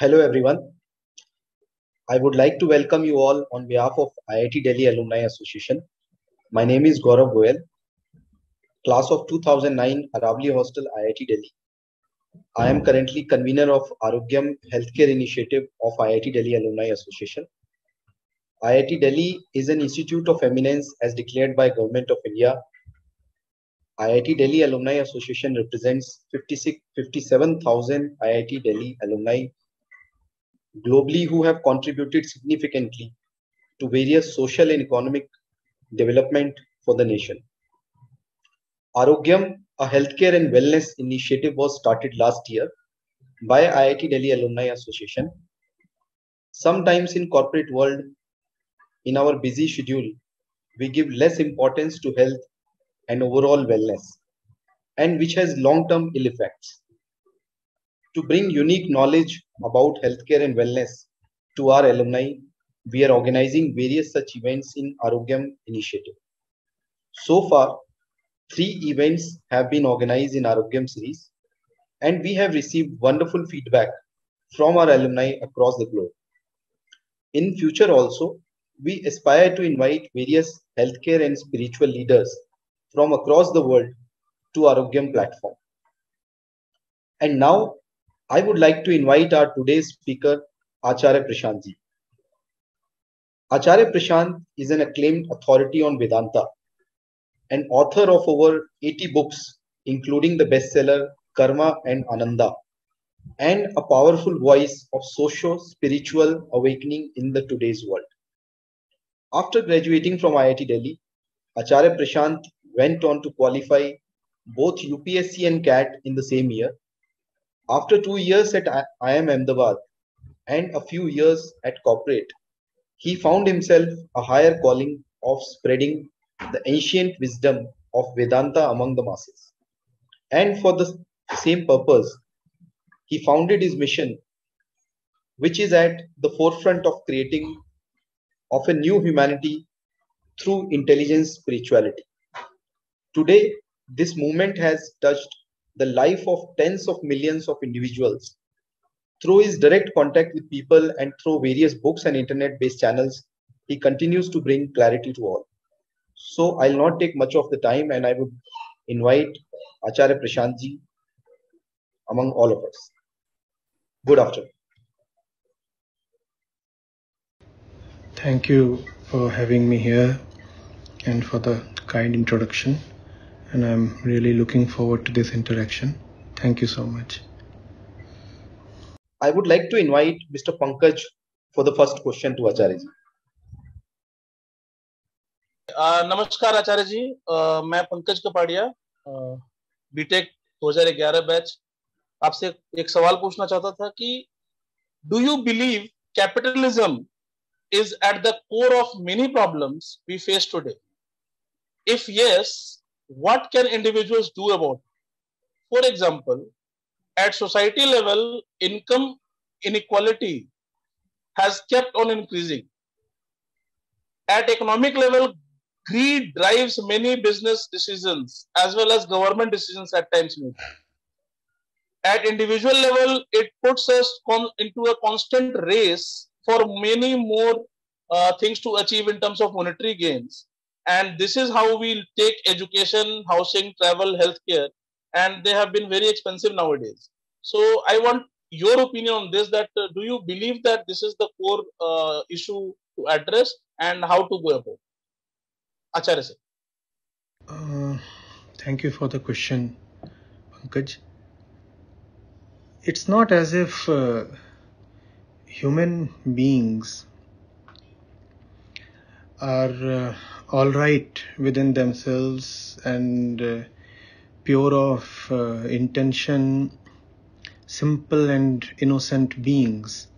Hello, everyone. I would like to welcome you all on behalf of IIT Delhi Alumni Association. My name is Gaurav Goyal, class of 2009 Aravali Hostel, IIT Delhi. I am currently convener of Arogyam Healthcare Initiative of IIT Delhi Alumni Association. IIT Delhi is an institute of eminence as declared by Government of India. IIT Delhi Alumni Association represents 56, 57,000 IIT Delhi alumni globally who have contributed significantly to various social and economic development for the nation. Arogyam, a healthcare and wellness initiative was started last year by IIT Delhi Alumni Association. Sometimes in corporate world, in our busy schedule, we give less importance to health and overall wellness, and which has long-term ill effects to bring unique knowledge about healthcare and wellness to our alumni, we are organizing various such events in Arogyam initiative. So far, three events have been organized in Arogyam series, and we have received wonderful feedback from our alumni across the globe. In future also, we aspire to invite various healthcare and spiritual leaders from across the world to Arogyam platform. And now I would like to invite our today's speaker, Acharya Prashant ji. Acharya Prashant is an acclaimed authority on Vedanta, an author of over 80 books, including the bestseller Karma and Ananda, and a powerful voice of socio-spiritual awakening in the today's world. After graduating from IIT Delhi, Acharya Prashant went on to qualify both UPSC and CAT in the same year after two years at IIM Ahmedabad and a few years at corporate, he found himself a higher calling of spreading the ancient wisdom of Vedanta among the masses. And for the same purpose, he founded his mission, which is at the forefront of creating of a new humanity through intelligence spirituality. Today, this movement has touched the life of tens of millions of individuals. Through his direct contact with people and through various books and internet based channels, he continues to bring clarity to all. So I'll not take much of the time and I would invite Acharya Prashantji among all of us. Good afternoon. Thank you for having me here and for the kind introduction and I'm really looking forward to this interaction. Thank you so much. I would like to invite Mr. Pankaj for the first question to Acharya ji. नमस्कार आचार्य ji uh, मैं Pankaj Kapadia BTech uh, 2011 batch आपसे एक सवाल पूछना चाहता था कि do you believe capitalism is at the core of many problems we face today? If yes, what can individuals do about it? For example, at society level, income inequality has kept on increasing. At economic level, greed drives many business decisions as well as government decisions at times. At individual level, it puts us into a constant race for many more uh, things to achieve in terms of monetary gains and this is how we take education housing travel healthcare and they have been very expensive nowadays. So i want your opinion on this that uh, do you believe that this is the core uh, issue to address and how to go about? Acharya sir. Uh, thank you for the question pankaj. It's not as if uh, human beings are uh, all right within themselves and uh, pure of uh, intention, simple and innocent beings,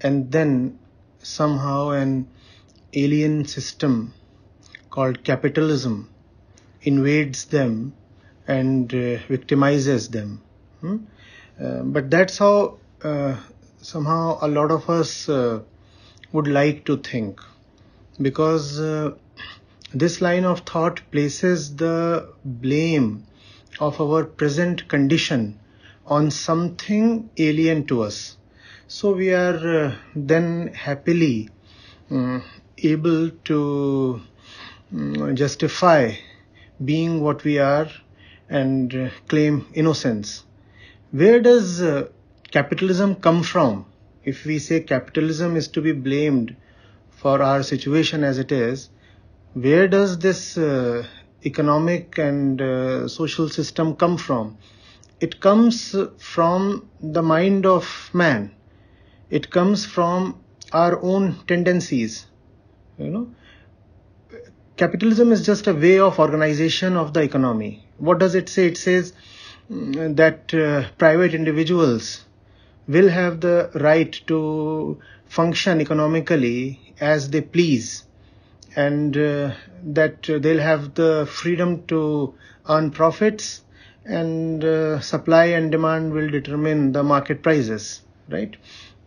and then somehow an alien system called capitalism invades them and uh, victimizes them. Hmm? Uh, but that's how uh, somehow a lot of us uh, would like to think because this line of thought places the blame of our present condition on something alien to us. So we are uh, then happily um, able to um, justify being what we are and uh, claim innocence. Where does uh, capitalism come from? If we say capitalism is to be blamed for our situation as it is, where does this uh, economic and uh, social system come from? It comes from the mind of man. It comes from our own tendencies. You know, capitalism is just a way of organization of the economy. What does it say? It says mm, that uh, private individuals will have the right to function economically as they please and uh, that they'll have the freedom to earn profits and uh, supply and demand will determine the market prices right?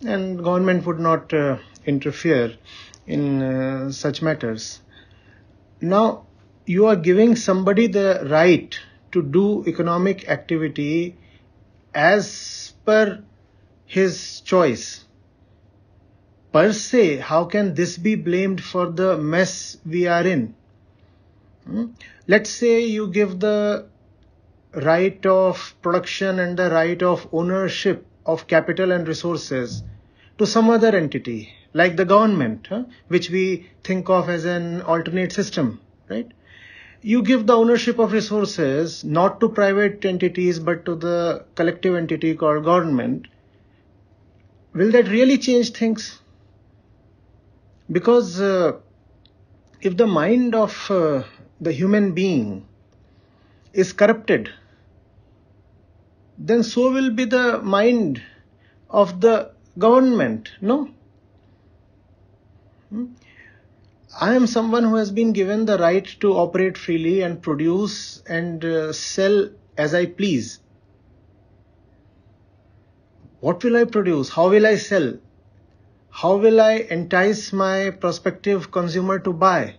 And government would not uh, interfere in such matters. Now you are giving somebody the right to do economic activity as per his choice per se, how can this be blamed for the mess we are in? Hmm? Let's say you give the right of production and the right of ownership of capital and resources to some other entity, like the government, huh? which we think of as an alternate system, right? You give the ownership of resources not to private entities but to the collective entity called government. Will that really change things? Because uh, if the mind of uh, the human being is corrupted then so will be the mind of the government no? Hmm? i am someone who has been given the right to operate freely and produce and uh, sell as i please. What will i produce? How will i sell how will I entice my prospective consumer to buy?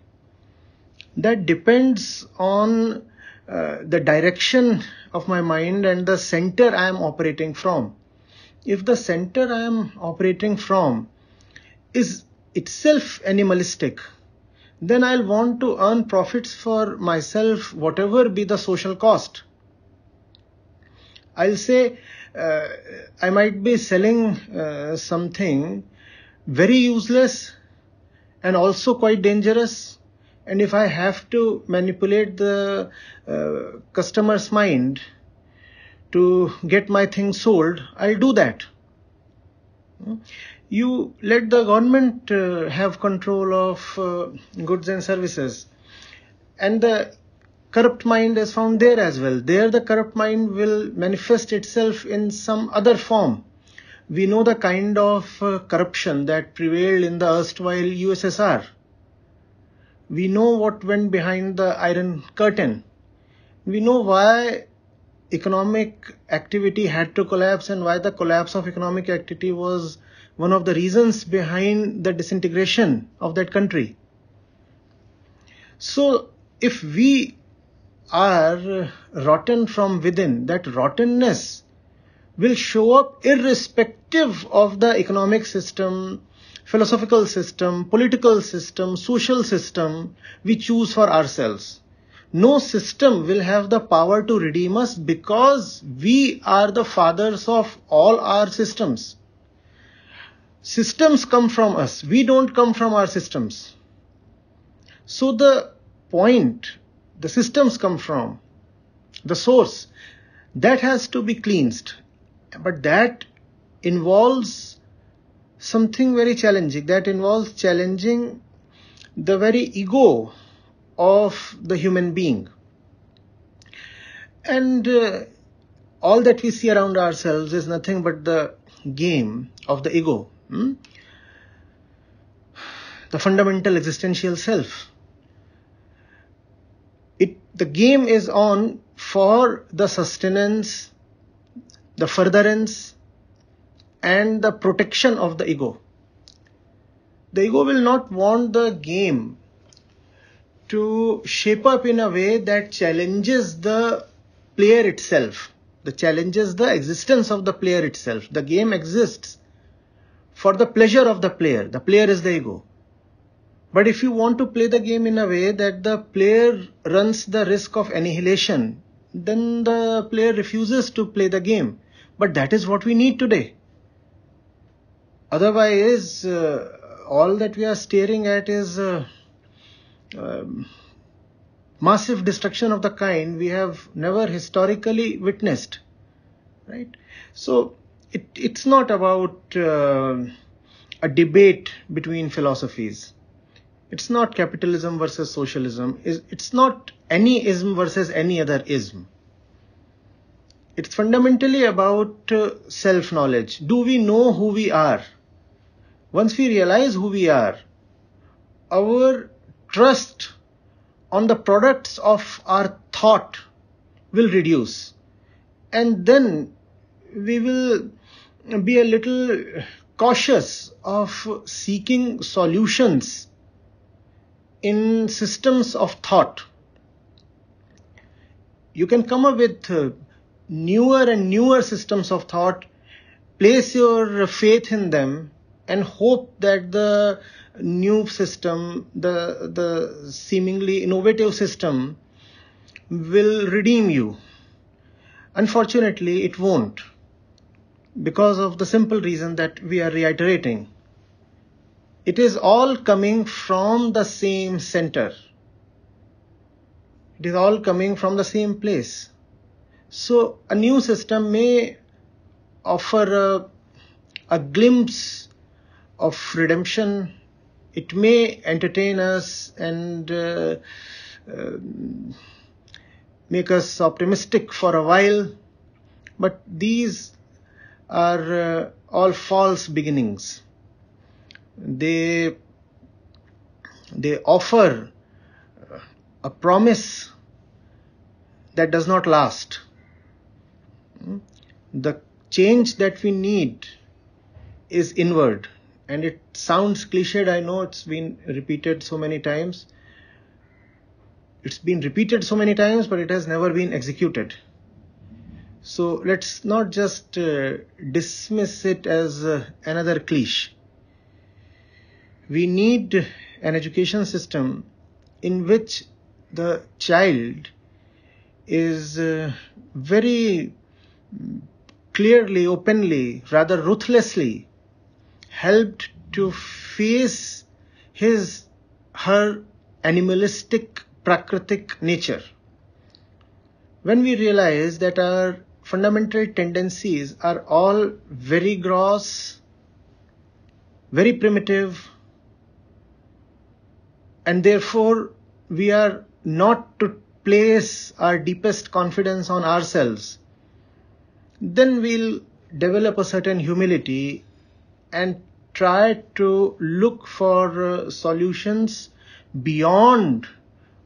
That depends on uh, the direction of my mind and the center I am operating from. If the center I am operating from is itself animalistic, then I'll want to earn profits for myself, whatever be the social cost. I'll say uh, I might be selling uh, something very useless and also quite dangerous. And if I have to manipulate the uh, customer's mind to get my thing sold, I'll do that. You let the government uh, have control of uh, goods and services. And the corrupt mind is found there as well. There the corrupt mind will manifest itself in some other form we know the kind of uh, corruption that prevailed in the erstwhile USSR. We know what went behind the Iron Curtain. We know why economic activity had to collapse and why the collapse of economic activity was one of the reasons behind the disintegration of that country. So, if we are rotten from within, that rottenness will show up irrespective of the economic system, philosophical system, political system, social system we choose for ourselves. No system will have the power to redeem us because we are the fathers of all our systems. Systems come from us. We don't come from our systems. So the point, the systems come from, the source, that has to be cleansed but that involves something very challenging. That involves challenging the very ego of the human being. And uh, all that we see around ourselves is nothing but the game of the ego hmm? the fundamental existential self. It the game is on for the sustenance the furtherance and the protection of the ego. The ego will not want the game to shape up in a way that challenges the player itself, that challenges the existence of the player itself. The game exists for the pleasure of the player. The player is the ego. But if you want to play the game in a way that the player runs the risk of annihilation, then the player refuses to play the game. But that is what we need today. Otherwise, uh, all that we are staring at is uh, um, massive destruction of the kind we have never historically witnessed. Right? So, it, it's not about uh, a debate between philosophies it's not capitalism versus socialism. It's not any ism versus any other ism. It's fundamentally about uh, self knowledge. Do we know who we are? Once we realize who we are, our trust on the products of our thought will reduce. And then we will be a little cautious of seeking solutions in systems of thought. You can come up with uh, newer and newer systems of thought, place your faith in them, and hope that the new system, the, the seemingly innovative system, will redeem you. Unfortunately, it won't because of the simple reason that we are reiterating it is all coming from the same center. It is all coming from the same place. So a new system may offer a, a glimpse of redemption. It may entertain us and uh, uh, make us optimistic for a while, but these are uh, all false beginnings. They they offer a promise that does not last the change that we need is inward. And it sounds cliched i know it's been repeated so many times. It's been repeated so many times but it has never been executed. So let's not just uh, dismiss it as uh, another cliche. We need an education system in which the child is uh, very clearly, openly, rather ruthlessly helped to face his, her animalistic, prakritic nature. When we realize that our fundamental tendencies are all very gross, very primitive, and therefore we are not to place our deepest confidence on ourselves, then we'll develop a certain humility and try to look for uh, solutions beyond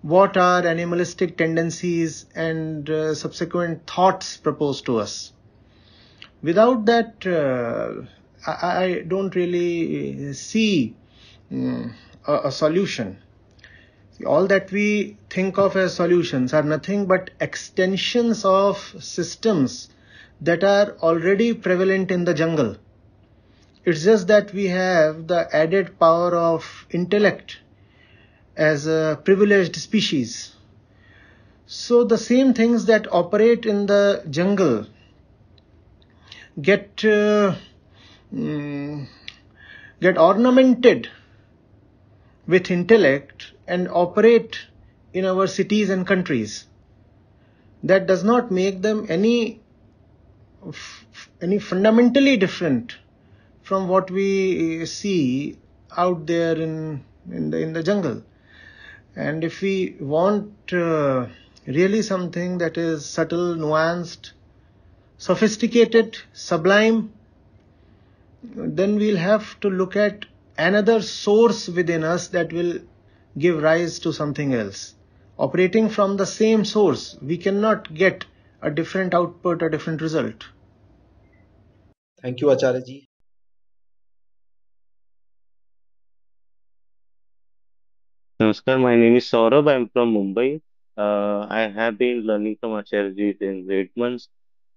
what our animalistic tendencies and uh, subsequent thoughts propose to us. Without that, uh, I, I, don't really see um, a, a solution all that we think of as solutions are nothing but extensions of systems that are already prevalent in the jungle. It's just that we have the added power of intellect as a privileged species. So the same things that operate in the jungle get uh, mm, get ornamented with intellect and operate in our cities and countries. That does not make them any any fundamentally different from what we see out there in in the in the jungle. And if we want uh, really something that is subtle, nuanced, sophisticated, sublime, then we'll have to look at another source within us that will give rise to something else. Operating from the same source, we cannot get a different output, a different result. Thank you, Acharya ji. Namaskar, my name is Saurabh. I'm from Mumbai. Uh, I have been learning from Acharya ji in eight months.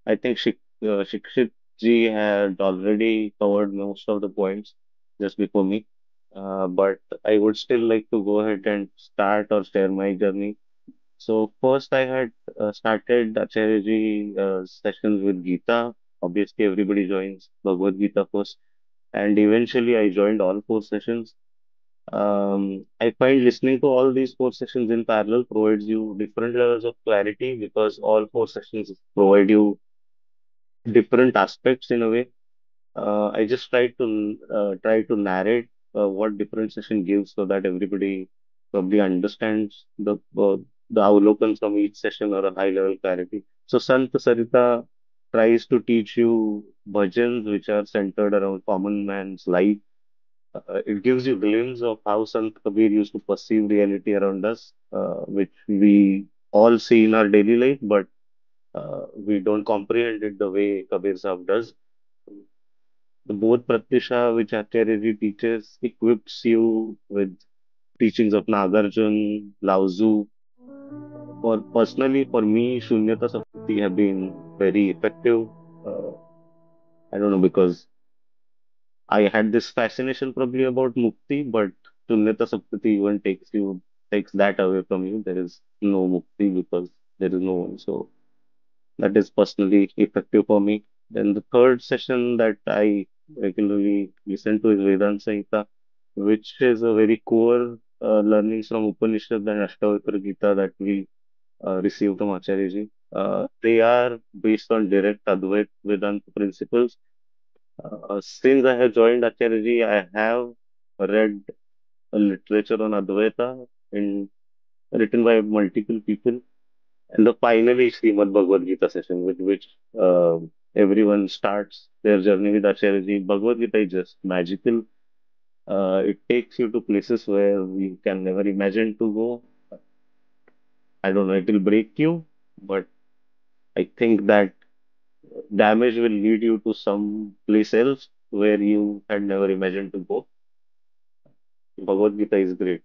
I think Shik, uh, Shikshit Ji had already covered most of the points just before me. Uh, but I would still like to go ahead and start or share my journey. So first, I had uh, started Acharya uh, sessions with Gita. Obviously, everybody joins Bhagavad Gita first, and eventually, I joined all four sessions. Um, I find listening to all these four sessions in parallel provides you different levels of clarity because all four sessions provide you different aspects in a way. Uh, I just try to uh, try to narrate uh, what different session gives so that everybody probably understands the uh, the avlokan from each session or a high level clarity. So Sant Sarita tries to teach you bhajans which are centered around common man's life uh, it gives you glimpse of how Sant Kabir used to perceive reality around us, uh, which we all see in our daily life, but uh, we don't comprehend it the way Kabir Sahib does. The Bodh Pratyusha, which Acharya teaches, equips you with teachings of Nagarjun, Lao Tzu. For personally, for me, Shunyata Saptati have been very effective. Uh, I don't know because I had this fascination probably about mukti, but Shunyata Saptati even takes you takes that away from you. There is no mukti because there is no one. So that is personally effective for me. Then the third session that I regularly listen to is Vedanta Samhita, which is a very core uh, learnings from Upanishad and Ashtavakra Gita that we uh, received from Acharya Uh, they are based on direct Advait Vedanta principles uh, since I have joined Acharya, I have read a literature on Advaita in written by multiple people, and the finally Srimad Bhagavad Gita session with which uh, everyone starts their journey with Acharya. Bhagavad Gita is just magical. Uh, it takes you to places where you can never imagine to go. I don't know, it will break you, but I think that damage will lead you to some place else where you had never imagined to go. Bhagavad Gita is great.